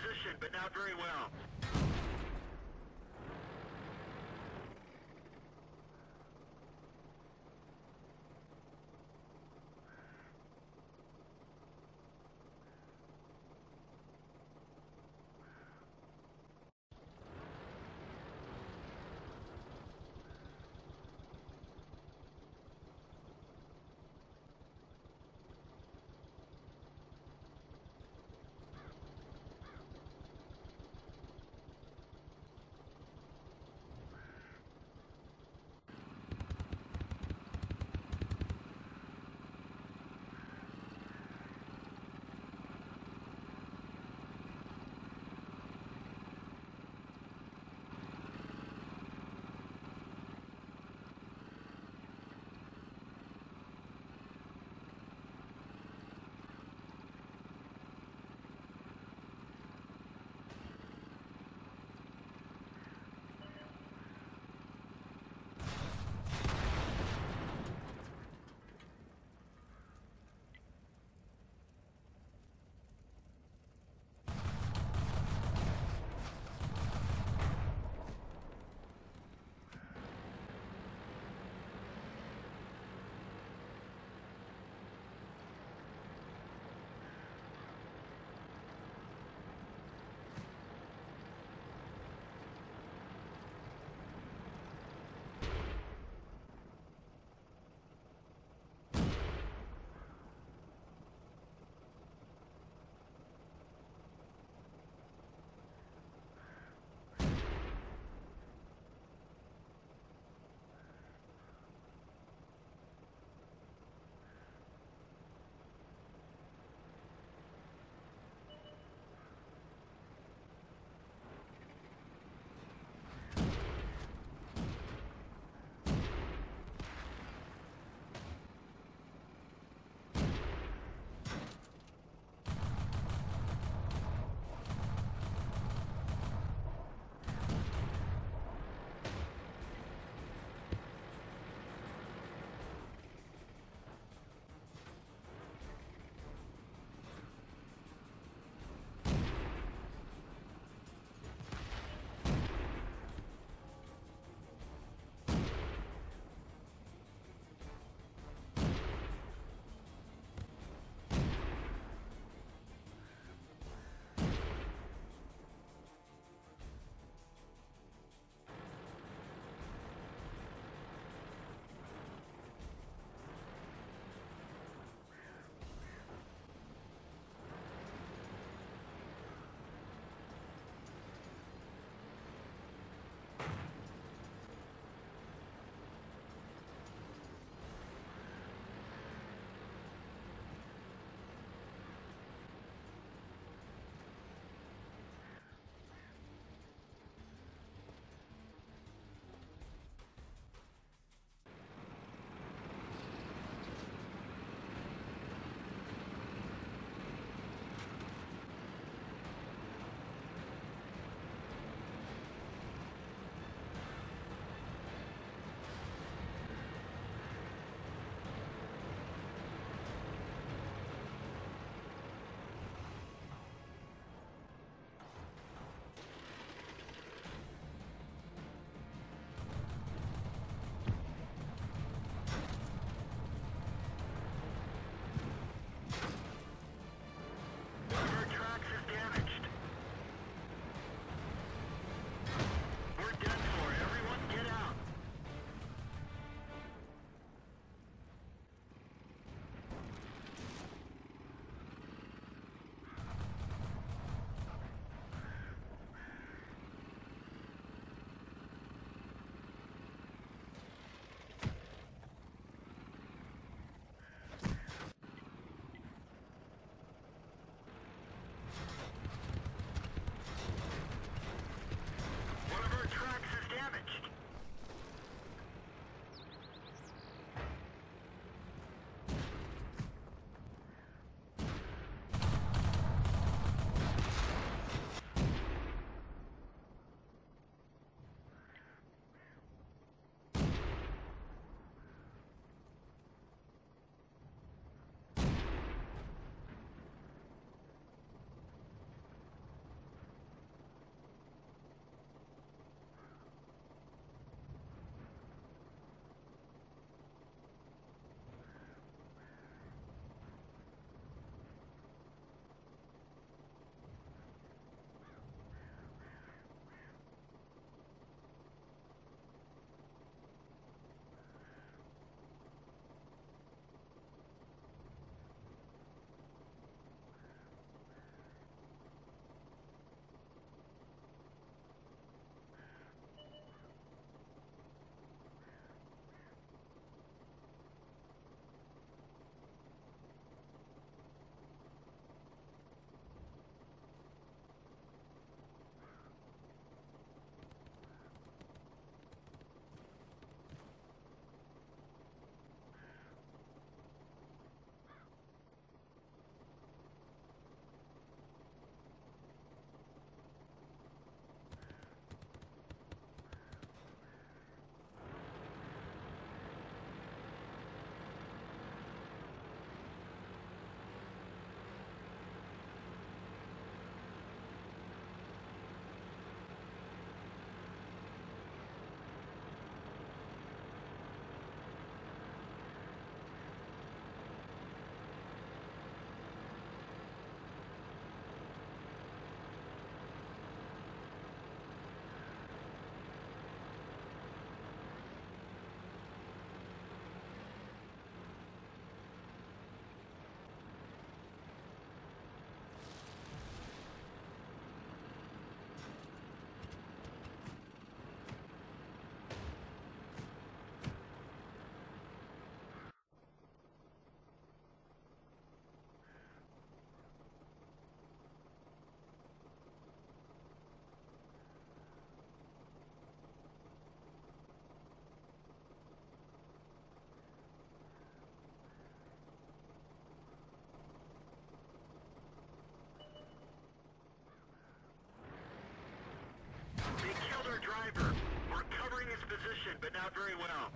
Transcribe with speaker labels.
Speaker 1: position, but not very well. They killed our driver. We're covering his position, but not very well.